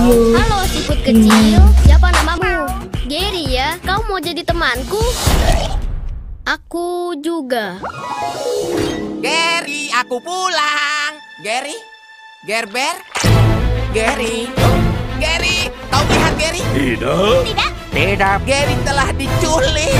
Halo siput kecil, hmm. siapa namamu? Gary ya, kau mau jadi temanku? Aku juga. Gary, aku pulang. Gary? Gerber? Gary? Gary, kau lihat Gary? tidak Tidak. Tidak. Gary telah diculik.